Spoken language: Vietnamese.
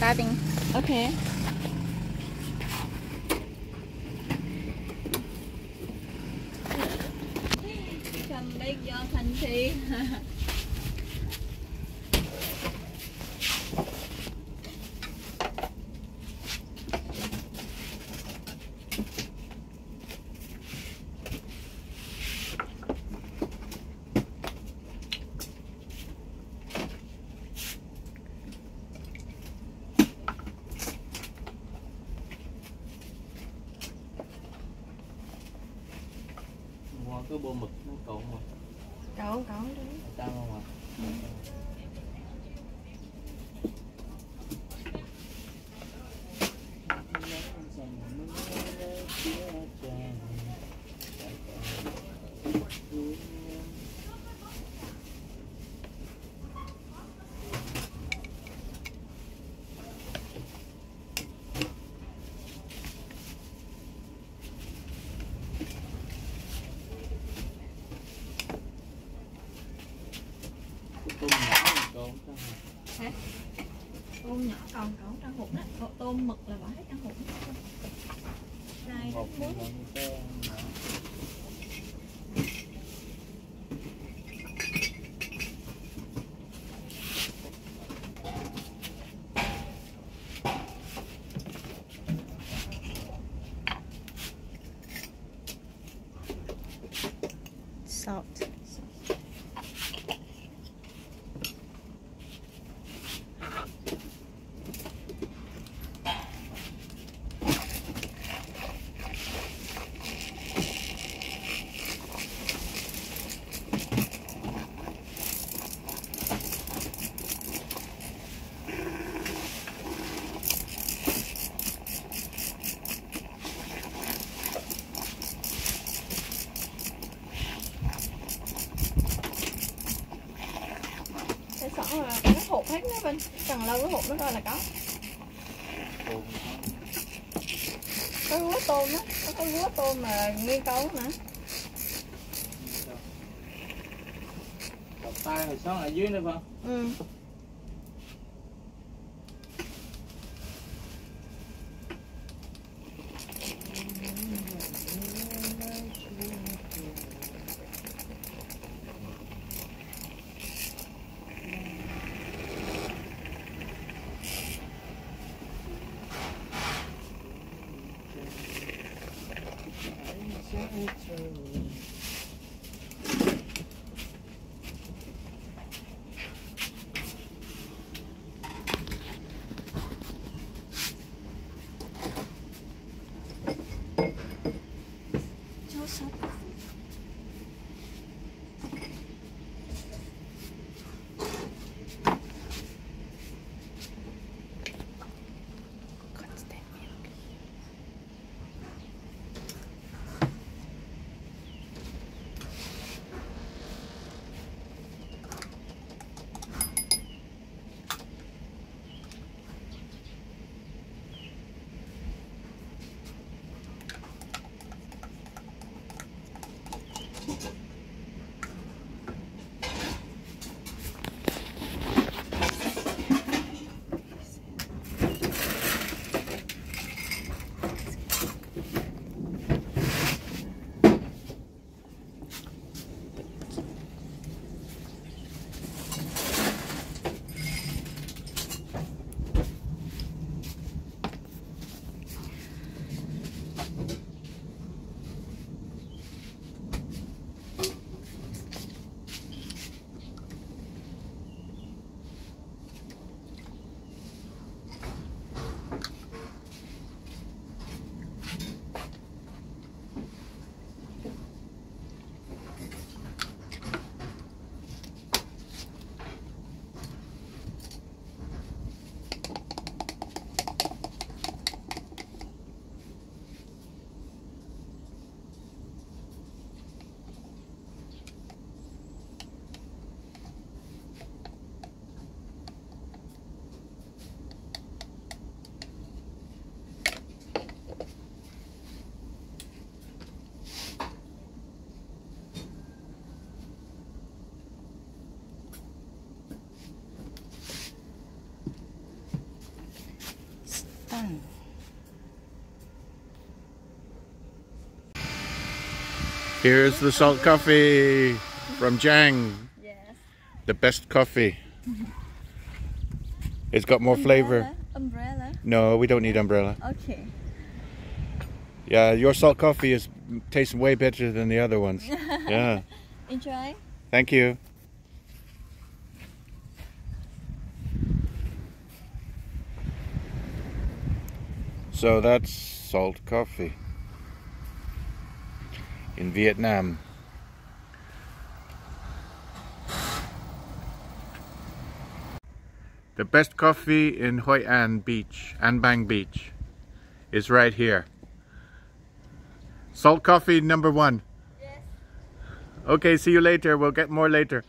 starting. Okay. Come make your country. Mua cái bô mực nó cậu mà. Cậu cậu đi. tao không à Cái tôm nhỏ này không sao hả? Tôm nhỏ còn cậu trong hộp đó. Tôm mực là bỏ hết trong hộp một muối. nhỏ. Salt. Sẵn là cái hộp hết đó Vinh. Cần lâu cái hộp nó coi là có. Có gúa tôm đó. Có cái gúa tôm mà nghi câu nữa. Tay hồi sáng ở dưới nữa không? Ừ. picture. Here's the salt coffee from Jang. Yes. The best coffee. it's got more umbrella? flavor. Umbrella? No, we don't need umbrella. Okay. Yeah, your salt coffee is tastes way better than the other ones. yeah. Enjoy. Thank you. So that's salt coffee in Vietnam. The best coffee in Hoi An Beach, An Bang Beach, is right here. Salt coffee number one. Yes. Okay, see you later. We'll get more later.